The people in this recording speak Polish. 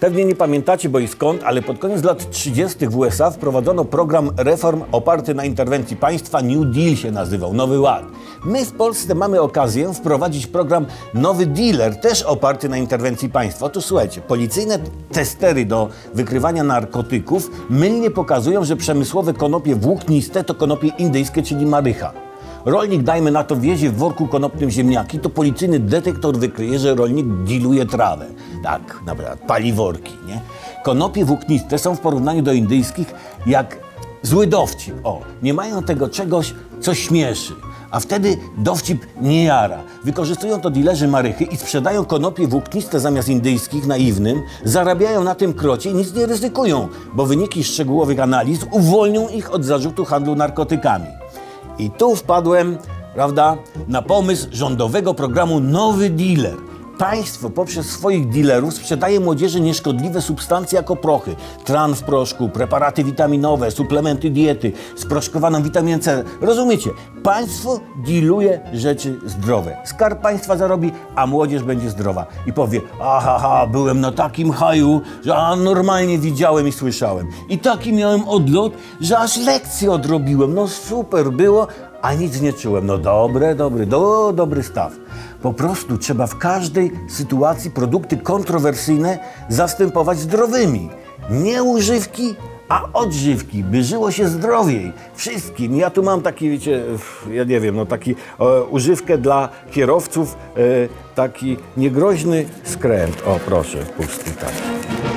Pewnie nie pamiętacie, bo i skąd, ale pod koniec lat 30. w USA wprowadzono program reform oparty na interwencji państwa. New Deal się nazywał, Nowy Ład. My w Polsce mamy okazję wprowadzić program Nowy Dealer, też oparty na interwencji państwa. Otóż słuchajcie, policyjne testery do wykrywania narkotyków mylnie pokazują, że przemysłowe konopie włókniste to konopie indyjskie, czyli marycha. Rolnik, dajmy na to, wiezie w worku konopnym ziemniaki, to policyjny detektor wykryje, że rolnik diluje trawę. Tak, na przykład pali worki, nie? Konopie włókniste są w porównaniu do indyjskich jak zły dowcip. O, nie mają tego czegoś, co śmieszy. A wtedy dowcip nie jara. Wykorzystują to dilerzy marychy i sprzedają konopie włókniste zamiast indyjskich naiwnym, zarabiają na tym krocie i nic nie ryzykują, bo wyniki szczegółowych analiz uwolnią ich od zarzutu handlu narkotykami. I tu wpadłem, prawda, na pomysł rządowego programu Nowy Dealer. Państwo poprzez swoich dealerów sprzedaje młodzieży nieszkodliwe substancje jako prochy. Tran w proszku, preparaty witaminowe, suplementy diety, sproszkowaną witaminę C. Rozumiecie? Państwo dealuje rzeczy zdrowe. Skarb państwa zarobi, a młodzież będzie zdrowa. I powie, aha, ha, byłem na takim haju, że a, normalnie widziałem i słyszałem. I taki miałem odlot, że aż lekcję odrobiłem. No super było, a nic nie czułem. No dobre, dobry, do, dobry staw. Po prostu trzeba w każdej sytuacji produkty kontrowersyjne zastępować zdrowymi. Nie używki, a odżywki, by żyło się zdrowiej. Wszystkim. Ja tu mam taki, wiecie, ja nie wiem, no taki e, używkę dla kierowców, e, taki niegroźny skręt. O, proszę, pusty taki.